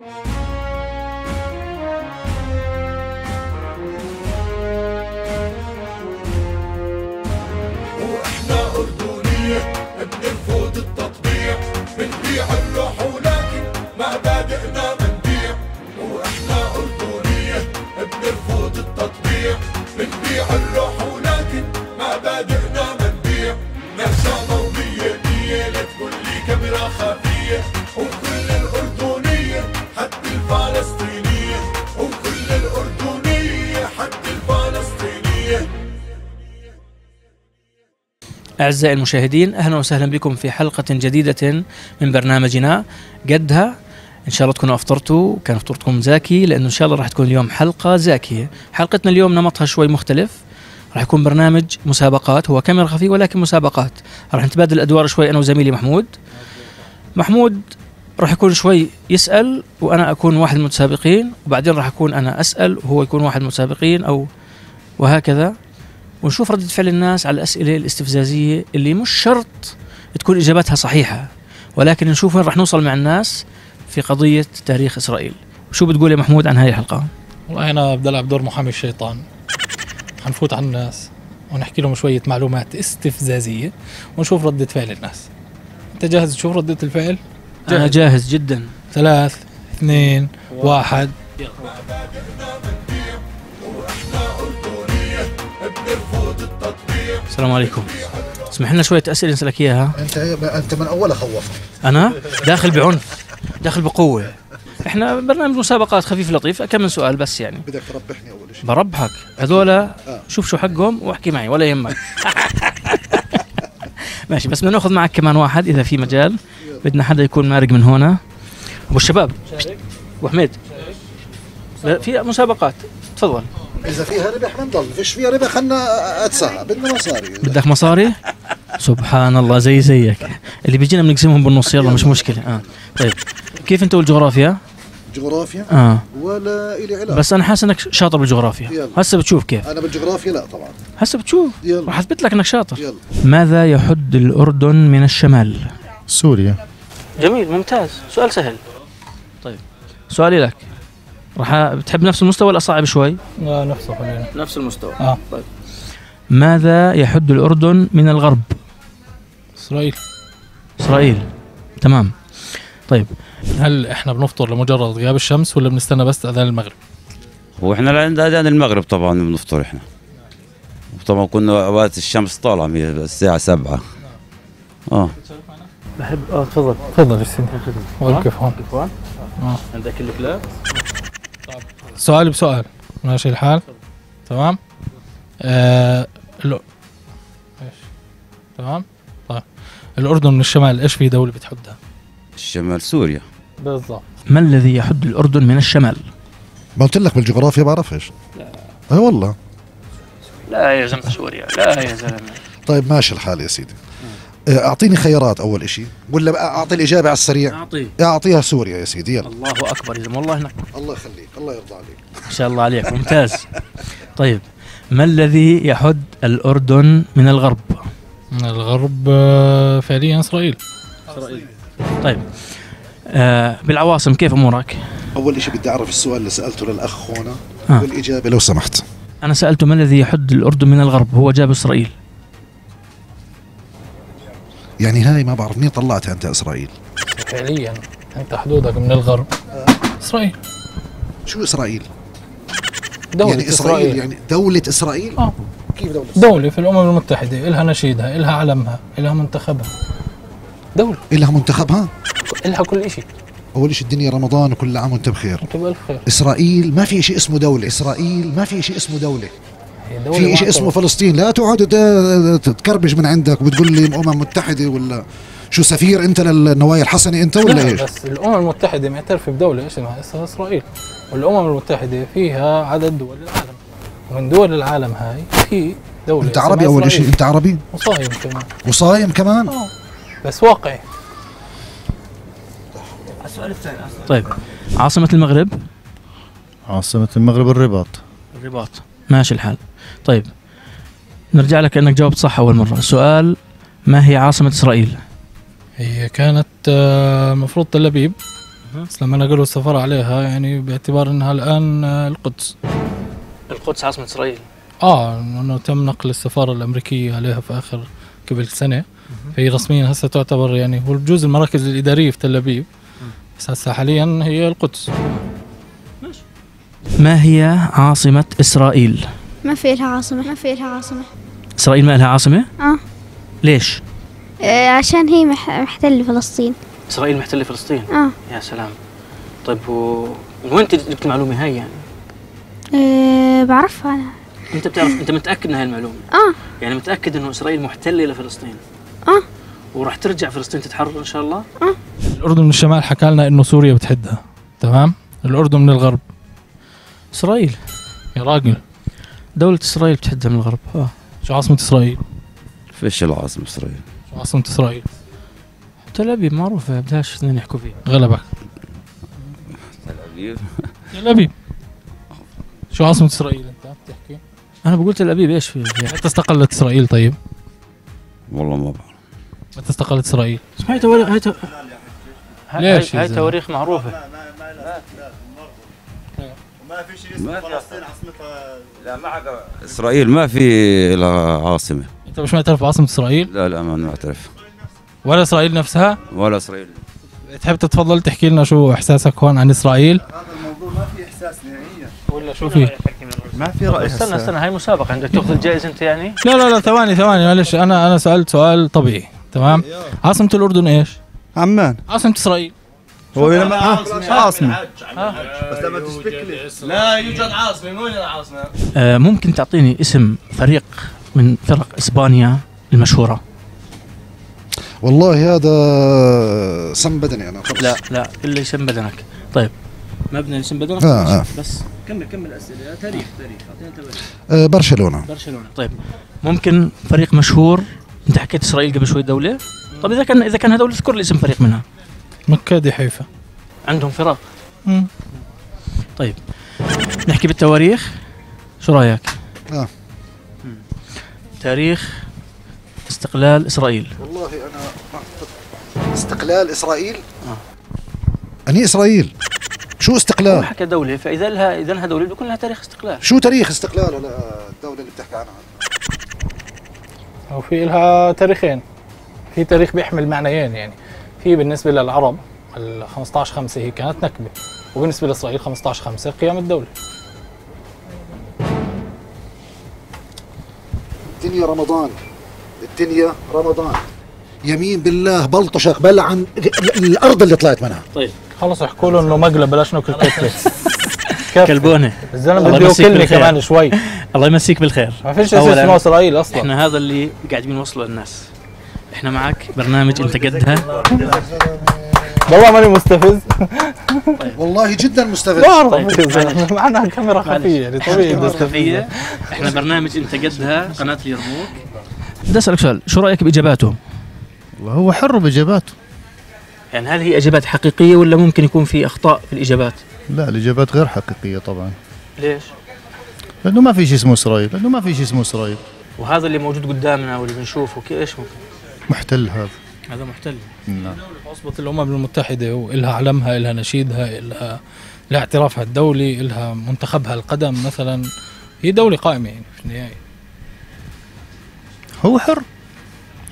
Música أعزائي المشاهدين أهلا وسهلا بكم في حلقة جديدة من برنامجنا قدها إن شاء الله تكونوا أفطرتوا كان فطورتكم زاكي لأنه إن شاء الله راح تكون اليوم حلقة زاكية. حلقتنا اليوم نمطها شوي مختلف. راح يكون برنامج مسابقات هو كاميرا خفية ولكن مسابقات. راح نتبادل الأدوار شوي أنا وزميلي محمود. محمود راح يكون شوي يسأل وأنا أكون واحد من المتسابقين وبعدين راح أكون أنا أسأل وهو يكون واحد من المتسابقين أو وهكذا. ونشوف ردة فعل الناس على الأسئلة الاستفزازية اللي مش شرط تكون إجاباتها صحيحة. ولكن نشوف وين راح نوصل مع الناس في قضية تاريخ إسرائيل. شو بتقول يا محمود عن هذه الحلقة؟ والله أنا بدي العب دور محامي الشيطان. حنفوت على الناس ونحكي لهم شوية معلومات استفزازية ونشوف ردة فعل الناس. أنت جاهز تشوف ردة الفعل؟ أنا جاهز. جدا. ثلاث اثنين واحد. السلام عليكم. اسمح لنا شوية أسئلة نسألك إياها. أنت أنت من اولها خوفت أنا؟ داخل بعنف. داخل بقوة. إحنا برنامج مسابقات خفيف لطيف. كم من سؤال بس يعني. بدك تربحني أول شيء بربحك. هذولا شوف شو حقهم واحكي معي ولا يهمك. ماشي بس بدنا ناخذ معك كمان واحد إذا في مجال. بدنا حدا يكون مارق من هنا أبو الشباب. أبو حميد. في مسابقات. تفضل. إذا فيها ربح بنضل فيش فيها ربح خلنا ادفع بدنا مصاري. بدك مصاري؟ سبحان الله زي زيك. اللي بيجينا بنقسمهم بالنص يلا مش مشكلة. آه. طيب كيف انت والجغرافيا؟ جغرافيا؟ آه. ولا إلي علاقة. بس أنا حاسس إنك شاطر بالجغرافيا. هسه بتشوف كيف. أنا بالجغرافيا لا طبعا. هسه بتشوف. يلا. راح أثبت لك إنك شاطر. يلا. ماذا يحد الأردن من الشمال؟ سوريا. جميل ممتاز. سؤال سهل. طيب سؤالي لك. راح بتحب نفس المستوى ولا صعب شوي؟ لا نفسه خلينا نفس المستوى. آه. ماذا يحد الأردن من الغرب؟ إسرائيل. إسرائيل. تمام. طيب. هل إحنا بنفطر لمجرد غياب الشمس ولا بنستنى بس أذان المغرب؟ وإحنا عند أذان المغرب طبعا بنفطر إحنا. وطبعا كنا أوقات الشمس طالعة من الساعة سبعة. آه. بحب آه تفضل. تفضل يا سيدي. وقف هون آه. عندك الكلاب؟ سؤال بسؤال. ماشي الحال؟ تمام؟ آه إيش تمام؟ طيب. الأردن من الشمال إيش في دولة بتحدها الشمال سوريا. بالضبط. ما الذي يحد الأردن من الشمال؟ ما قلت لك بالجغرافيا بعرفش اي والله. لا يا زلمة سوريا. لا يا زلمة. طيب ماشي الحال يا سيدي. أعطيني خيارات أول شيء ولا أعطي الإجابة على السريع. أعطيه. أعطيها سوريا يا سيدي يلا. الله أكبر يا والله إنك الله يخليك الله يرضى عليك. ما شاء الله عليك ممتاز. طيب ما الذي يحد الأردن من الغرب؟ من الغرب آه، فعليا إسرائيل. طيب آه بالعواصم كيف أمورك؟ أول شيء بدي أعرف السؤال اللي سألته للأخ هنا آه. والإجابة لو سمحت. أنا سألته ما الذي يحد الأردن من الغرب؟ هو جاب إسرائيل. يعني هاي ما بعرف مين طلعتها أنت إسرائيل؟ فعليا أنت حدودك من الغرب. إسرائيل. شو إسرائيل؟ دولة يعني إسرائيل يعني دولة إسرائيل؟ آه. كيف دولة دولة في الأمم المتحدة إلها نشيدها إلها علمها إلها منتخبها. دولة. إلها منتخبها؟ إلها كل شيء أول شيء الدنيا رمضان وكل عام وأنت بخير. أنت بألف خير. إسرائيل ما في شيء اسمه دولة. إسرائيل ما في شيء اسمه دولة. في شيء. اسمه فلسطين. لا تقعد ت- تكربج من عندك وبتقول لي امم متحده ولا شو سفير أنت للنوايا الحسنة أنت ولا لا إيش؟ بس الأمم المتحدة معترفة بدولة اسمها اسمها إسرائيل. والأمم المتحدة فيها عدد دول العالم. ومن دول العالم هاي في دولة أنت عربي أول شيء. أنت عربي؟ وصايم كمان. وصايم كمان؟ آه. بس واقعي. طيب. عاصمة المغرب؟ عاصمة المغرب الرباط. الرباط. ماشي الحال. طيب نرجع لك إنك جاوبت صح أول مرة. السؤال ما هي عاصمة إسرائيل؟ هي كانت آه، المفروض تل أبيب. بس لما نقلوا السفارة عليها يعني باعتبار إنها الآن آه، القدس. القدس عاصمة إسرائيل. آه إنه تم نقل السفارة الأمريكية عليها في آخر قبل سنة. فهي رسميا هسه تعتبر يعني هو بجوز المراكز الإدارية في تل أبيب. بس هسه حاليا هي القدس. ما هي عاصمة إسرائيل؟ ما في لها عاصمة. ما في لها عاصمة. إسرائيل ما لها عاصمة؟ آه, ليش؟ آه عشان هي مح... محتلة فلسطين. إسرائيل محتلة فلسطين؟ آه, يا سلام. طيب و... من وين جبت المعلومة هاي يعني؟ آه بعرفها أنا. أنت بتعرف أنت متأكد من هاي المعلومة؟ آه. يعني متأكد إنه إسرائيل محتلة لفلسطين؟ آه. وراح ترجع فلسطين تتحرر إن شاء الله؟ الأردن من الشمال حكى لنا إنه سوريا بتحدها تمام؟ الأردن من الغرب. إسرائيل يا راجل. دولة إسرائيل بتحدها من الغرب. آه. شو عاصمة إسرائيل؟ فيش العاصمة إسرائيل. شو عاصمة إسرائيل؟ تل أبيب معروفة بدهاش اثنين يحكوا فيها. غلبك تل أبيب؟ تل أبيب. شو عاصمة إسرائيل أنت؟ بتحكي. أنا بقول تل أبيب إيش في فيها؟ متى استقلت إسرائيل طيب؟ والله ما بعرف. متى استقلت إسرائيل؟ هاي تواريخ هاي تو... هاي, ليش يا هاي زلمة؟ تواريخ معروفة. لا ما إسرائيل ما في لها عاصمة. انت مش معترف بعاصمة إسرائيل؟ لا لا ما نعترف ولا إسرائيل نفسها؟ ولا إسرائيل. تحب تتفضل تحكي لنا شو إحساسك هون عن إسرائيل؟ ولا شو في؟ ما في رأي استنى. استنى هاي مسابقة. عندك تأخذ الجائزة أنت يعني؟ لا لا لا ثواني ثواني معلش. أنا أنا سألت سؤال طبيعي تمام؟ عاصمة الأردن إيش؟ عمان. عاصمة إسرائيل. هو لما عاصمة آه ممكن تعطيني اسم فريق من فرق إسبانيا المشهورة؟ والله هذا سم بدني أنا. خلص لا لا الا يسم بدنك. طيب. مبنى يسم بدنك؟ آه، آه. بس كمل كمل أسئلة. تاريخ تاريخ. اعطينا تاريخ. آه برشلونة. برشلونة. طيب. ممكن فريق مشهور أنت حكيت إسرائيل قبل شوي دولة. طيب إذا كان إذا كان هذول اذكر لي اسم فريق منها. مكادي حيفا. عندهم فرق مم. طيب. نحكي بالتواريخ. شو رأيك؟ آه. مم. تاريخ استقلال إسرائيل. والله أنا استقلال إسرائيل؟ أني إسرائيل. شو هو استقلال حكى دولة فإذا لها إذا لها دولة بيكون لها تاريخ استقلال. شو تاريخ استقلال؟ ولا الدولة اللي بتحكي عنها. وفي لها تاريخين. في تاريخ بيحمل معنيين يعني. في بالنسبة للعرب ال 15 5 هي كانت نكبة وبالنسبة لإسرائيل 15 5 قيام الدولة. الدنيا رمضان الدنيا رمضان. يمين بالله بلطشك بلعن الأرض اللي طلعت منها. طيب. خلص احكوا له إنه مقلب بلاش ناكل كيف. كلبونة. الزلمة الله بده يمسيك ياكلني بالخير. كمان شوي. الله يمسيك بالخير. ما فيش شيء اسمه إسرائيل أصلا. إحنا هذا اللي قاعدين نوصله للناس إحنا معك برنامج أنت قدها. والله ماني مستفز. والله جدا مستفز. طيب،. معنا كاميرا خفية يعني طبيعي. إحنا برنامج أنت قدها قناة اليرموك. بدي أسألك سؤال شو رأيك بإجاباته؟ وهو حر بإجاباته. يعني هل هي إجابات حقيقية ولا ممكن يكون في أخطاء في الإجابات؟ لا الإجابات غير حقيقية طبعا. ليش؟ لأنه ما في شيء اسمه إسرائيل لأنه ما في شيء اسمه إسرائيل. وهذا اللي موجود قدامنا واللي بنشوفه إيش ممكن؟ محتل هذا. هذا محتل. نعم. عصبة الأمم المتحدة وإلها علمها إلها نشيدها إلها لها اعترافها الدولي إلها منتخبها القدم مثلا. هي دولة قائمة يعني في النهاية. هو حر.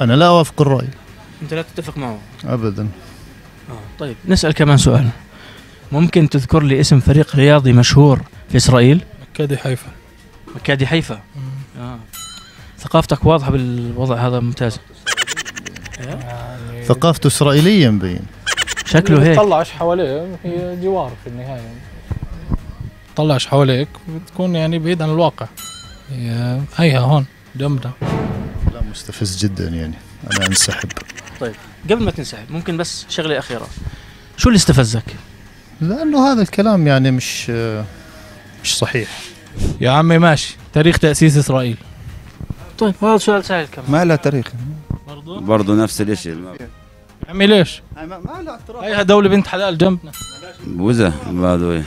أنا لا أوافق الرأي. أنت لا تتفق معه. ابدا. آه. طيب نسأل كمان سؤال. ممكن تذكر لي اسم فريق رياضي مشهور في إسرائيل؟ مكادي حيفا. مكادي حيفا. آه. ثقافتك واضحة بالوضع هذا ممتاز. يعني ثقافته إسرائيلية مبين. شكله هيك. طلعش حواليه هي جوار في النهاية. طلعش حواليك. بتكون يعني بعيد عن الواقع. هي هيها هون جنبنا. لا مستفز جدا يعني. أنا أنسحب. قبل ما تنسحب ممكن بس شغلة أخيرة. شو اللي استفزك؟ لأنه هذا الكلام يعني مش مش صحيح. يا عمي ماشي. تاريخ تأسيس إسرائيل. طيب هذا سؤال سهل كمان. ما لها تاريخ. برضو. برضه نفس الشيء عمي ليش؟ ما لها اعتراف هيها دولة بنت حلال جنبنا. وزة بعده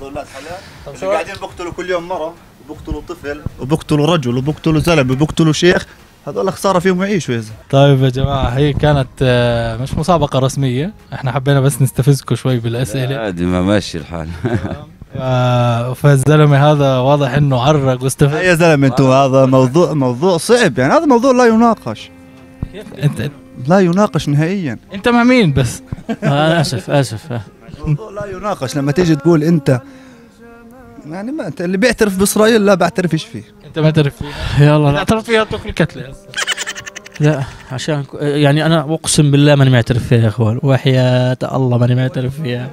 ضلات حلال. قاعدين بقتلوا كل يوم مرة وبقتلوا طفل وبقتلوا رجل وبقتلوا زلمة وبقتلوا شيخ. هذول خساره فيهم يعيشوا يا طيب يا جماعة هي كانت آه، مش مسابقة رسمية. إحنا حبينا بس نستفزكم شوي بالأسئلة. عادي ما ماشي الحال. فالزلمة هذا واضح إنه عرق واستفز يا زلمة أنتم هذا موضوع موضوع صعب. يعني هذا موضوع لا يناقش. انت لا يناقش نهائيا. أنت مع مين بس؟ آه آسف آسف. آه. موضوع لا يناقش. لما تيجي تقول أنت يعني ما أنت اللي بيعترف بإسرائيل لا بعترفش فيه. أنت ما تعرف فيها يلا. لا اعترف فيها اترك الكتلة. هسه. لا عشان يعني أنا أقسم بالله ماني معترف فيها يا إخوان. وحياة الله ماني معترف فيها.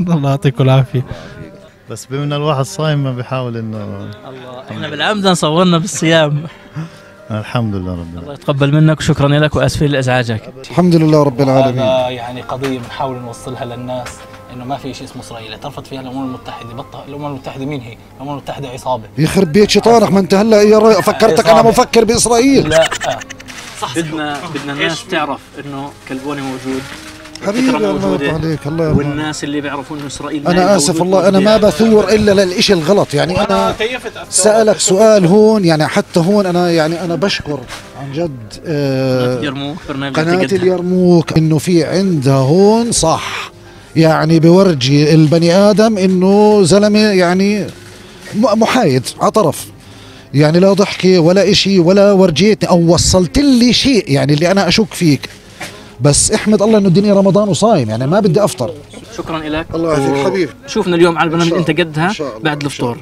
الله يعطيكم العافية. بس بما ان الواحد صايم ما بيحاول انه الله. إحنا بالعمد صورنا بالصيام. الحمد لله رب العالمين. الله يتقبل منك وشكرا لك واسفين لازعاجك الحمد لله رب العالمين. هذا يعني قضية بنحاول نوصلها للناس إنه ما في شيء اسمه إسرائيل. اعترفت فيها الأمم المتحدة بطل الأمم المتحدة مين هي؟ الأمم المتحدة عصابة. يخرب بيت شيطانك ما انت هلا فكرتك أنا. مفكر بإسرائيل. لا. بدنا بدنا الناس تعرف إنه كلبوني موجود. حبيبي الله. يرضى عليك الله يرضى عليك. والناس اللي بيعرفوا إنه إسرائيل أنا آسف والله أنا ما. بثور إلا للإشي الغلط يعني أنا سألك سؤال هون يعني حتى هون أنا يعني أنا بشكر عن جد آه يرموك اعتقد. اليرموك إنه في عندها هون صح يعني بورجي البني آدم إنه زلمة يعني محايد على طرف يعني لا ضحكة ولا إشي ولا ورجيتني أو وصلت لي شيء يعني اللي أنا أشك فيك بس احمد الله إنه الدنيا رمضان وصايم يعني ما بدي أفطر شكرا لك الله يعافيك حبيبي شوفنا اليوم على البرنامج أنت. قدها. بعد الفطور